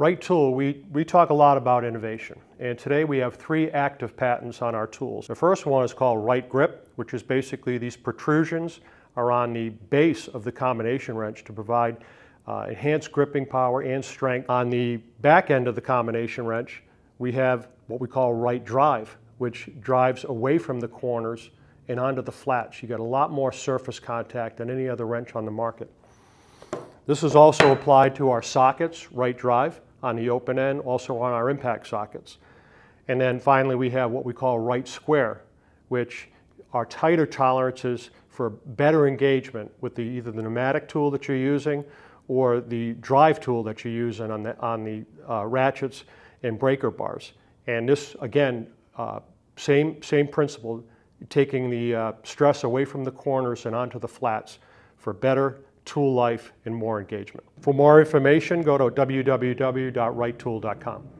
Wright Tool, we, we talk a lot about innovation. And today we have three active patents on our tools. The first one is called Wright Grip, which is basically these protrusions are on the base of the combination wrench to provide uh, enhanced gripping power and strength. On the back end of the combination wrench, we have what we call Wright Drive, which drives away from the corners and onto the flats. You get a lot more surface contact than any other wrench on the market. This is also applied to our sockets, Wright Drive on the open end, also on our impact sockets. And then finally we have what we call Wright Square, which are tighter tolerances for better engagement with the, either the pneumatic tool that you're using or the drive tool that you're using on the, on the uh, ratchets and breaker bars. And this, again, uh, same, same principle, taking the uh, stress away from the corners and onto the flats for better tool life and more engagement. For more information, go to www.wrighttool.com.